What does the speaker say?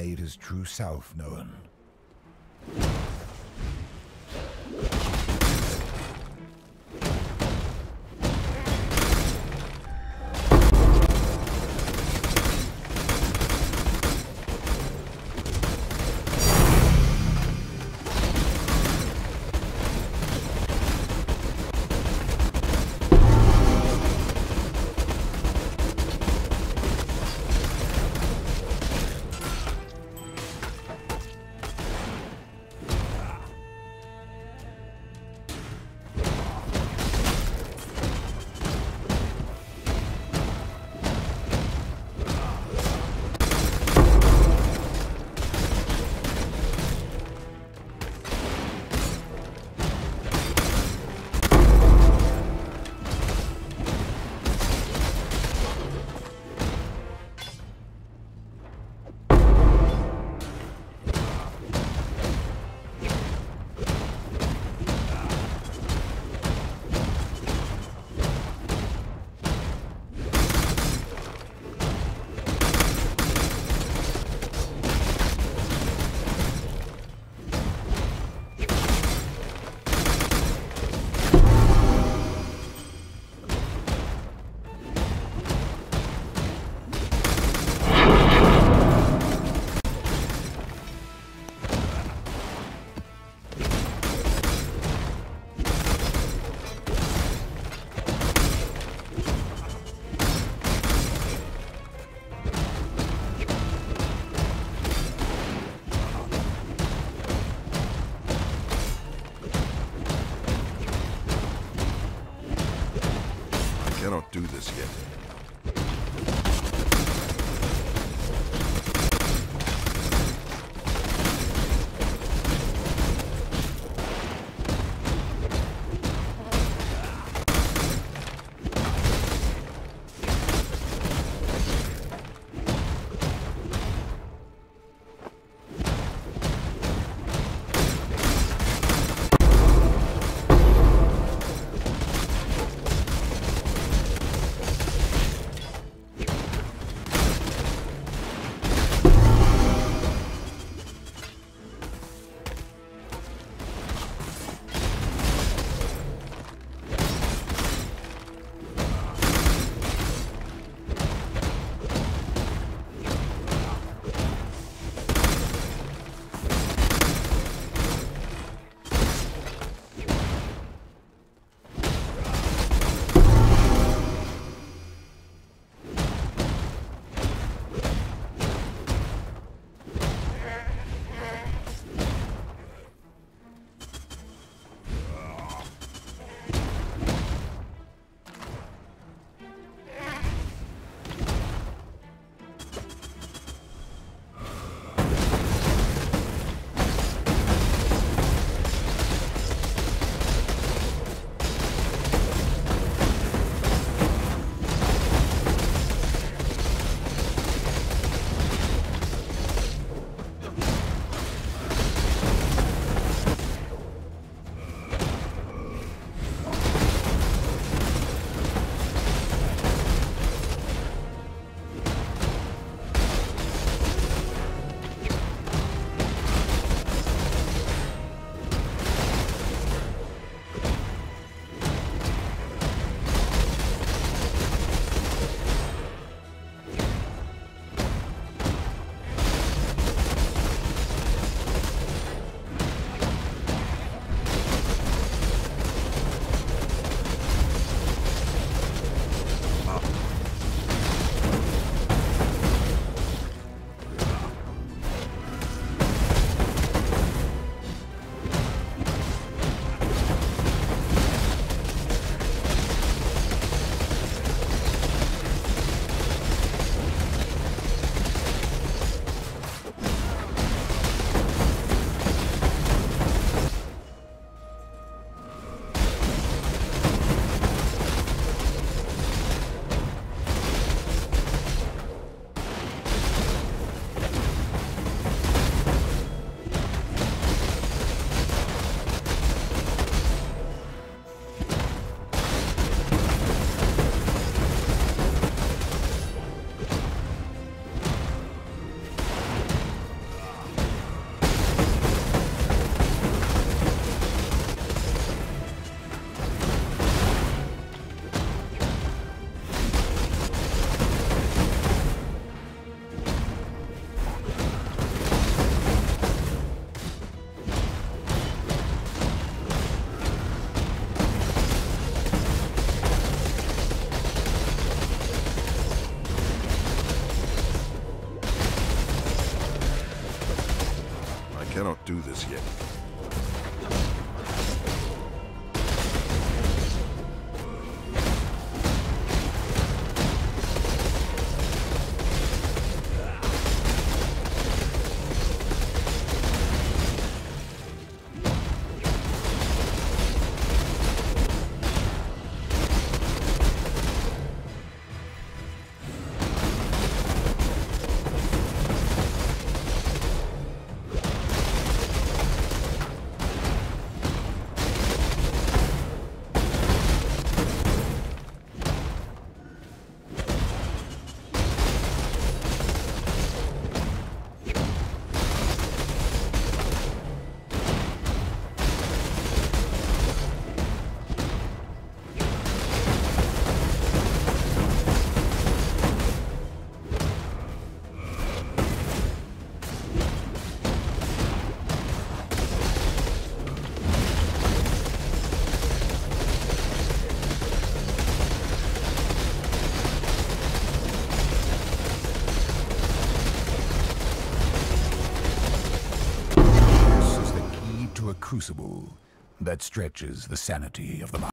made his true self known. Yet. Crucible that stretches the sanity of the mind.